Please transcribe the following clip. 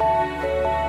Música